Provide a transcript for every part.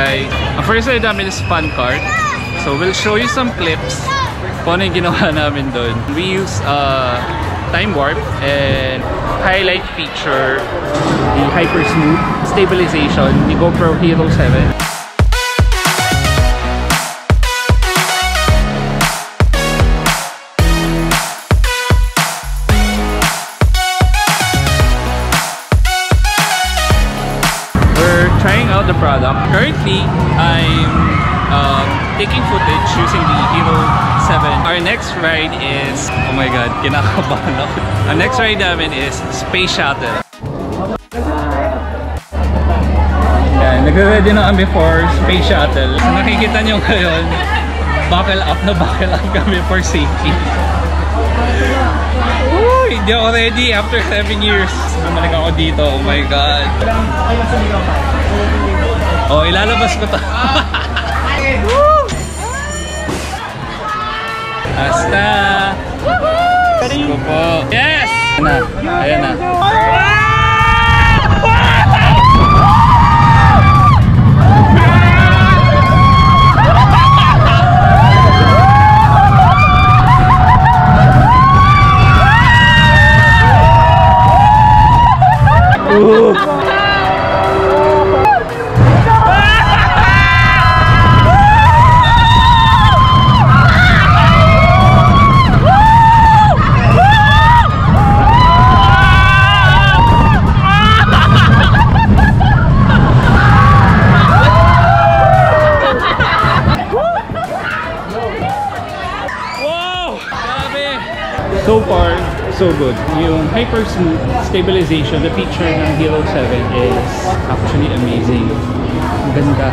ride. Ang first ride namin is fun cart. So we'll show you some clips kung ano yung ginawa namin. We use uh, time warp and highlight feature, the hyper smooth stabilization, the GoPro Hero 7. The product. Currently, I'm um, taking footage using the Hero 7. Our next ride is, oh my god, kinakabahan ako. Our next ride namin is Space Shuttle. Yan, nagre-ready na kami for Space Shuttle. So, nakikita nyo ngayon, buckle up na buckle up kami for safety. Woo! Hindi ako ready after 7 years. Bumalik ako dito. Oh my God. Oh, ilalabas ko to. Hasta! Po. Yes! Ayan na. Ayan na. So far, so good. Yung hyper smooth stabilization, the feature ng Hero 7 is actually amazing. Ang ganda.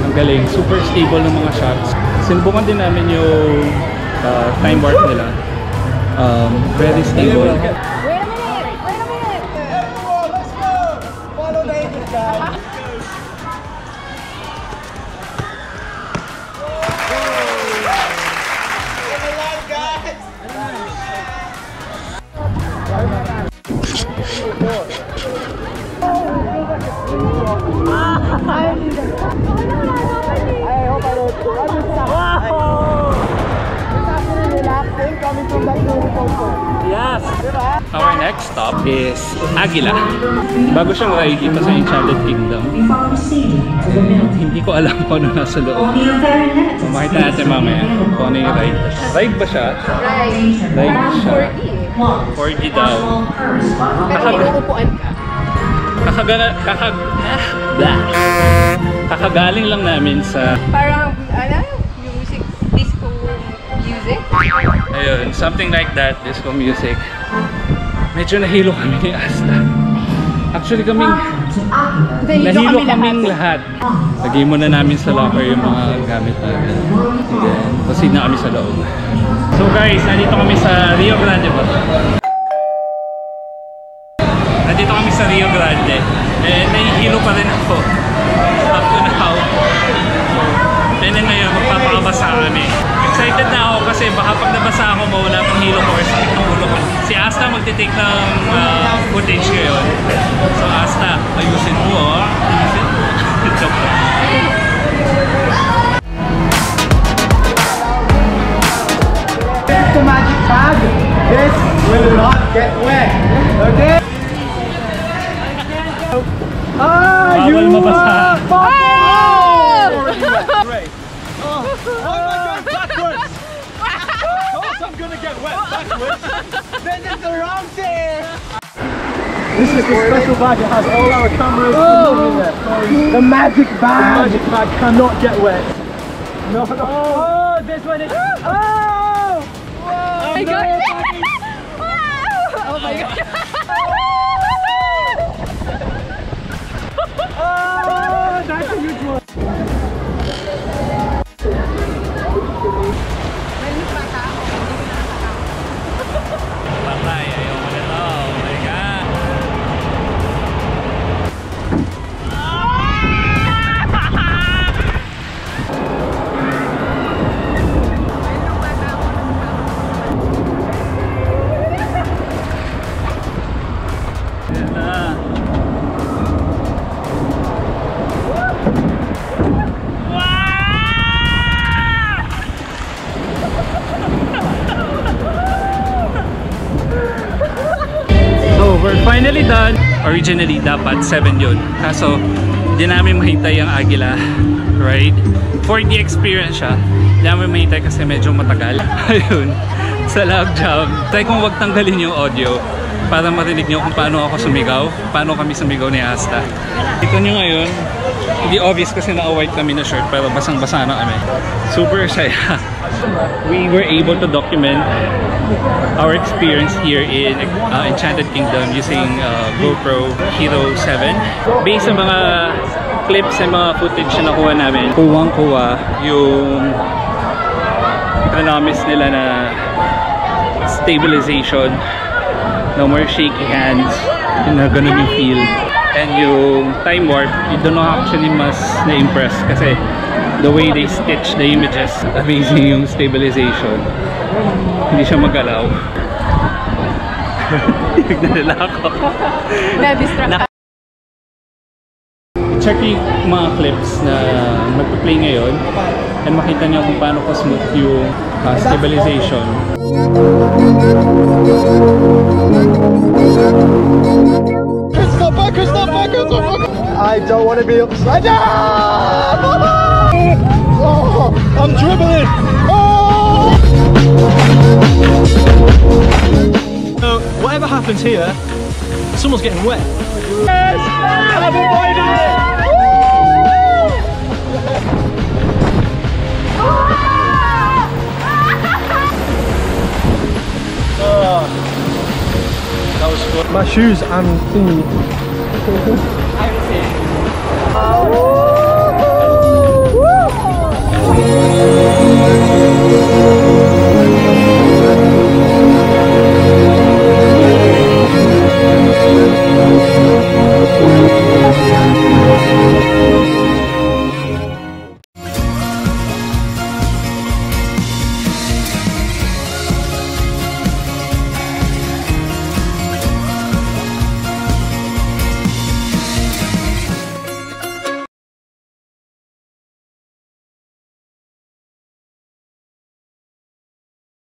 Ang galing. Super stable ng mga shots. Sinubukan din namin yung uh, time warp nila. Um, very stable. Our next stop is Aguila. Bago siyang ride dito sa Enchanted Kingdom. Hindi ko alam kung ano nasa loob. So, makita natin mamaya kung ano yung ride. Ride ba siya? Right. Ride siya. 40 eh. 4D daw. Pero may uupuan ka. Kakagala, kakag... Ah. Kakagaling lang namin sa... Parang, ano? Music, disco music. Ayun, something like that, disco music. Medyo nahilo kami ni Asta. Actually kaming... Dahil Nahilo kami kaming lahat. lahat. Lagay muna namin sa locker yung mga gamit namin. And then, proceed na kami sa loob. So guys, nandito kami sa Rio Grande ba? Nandito kami sa Rio Grande. Eh, nahihilo pa rin ako. Asta magtitake ng uh, footage ngayon. So Asta, ayusin mo oh. Ayusin mo. Joke the magic bag. This will not get wet. Okay? Ah, you are fucking Great. Oh my god, backwards! Of course I'm gonna get wet backwards. It's the wrong thing. This is the special bag. It has all our cameras in there. The magic bag. The magic bag cannot get wet. No, no. Oh, this one is. Oh! Oh, oh my god. oh my god. We're finally done. Originally, dapat 7 yun. Kaso, hindi namin mahintay ang Agila ride. 4D experience siya. Hindi namin mahintay kasi medyo matagal. Ayun. Sa log jam. Try kong wag tanggalin yung audio para marinig nyo kung paano ako sumigaw. Paano kami sumigaw ni Asta. Ito nyo ngayon, hindi obvious kasi naka-white kami na shirt pero basang-basa na kami. Super saya. We were able to document our experience here in uh, Enchanted Kingdom using uh, GoPro Hero 7. Based sa mga clips and mga footage na nakuha namin, kuwang-kuwa yung promise nila na stabilization, no more shaky hands, na ganun yung feel. And yung time warp, you don't know actually mas na-impress kasi the way they stitch the images, amazing yung stabilization. Hindi siya magalaw. Nagdadala ako. Na-distract Na- Check yung mga clips na magpa-play ngayon and makita niyo kung paano ka-smooth yung uh, stabilization. Want to be down! Oh, oh, I'm dribbling! Oh! So, whatever happens here, someone's getting wet. Yes! I've avoided it! Oh, that was fun. My shoes and Paulo.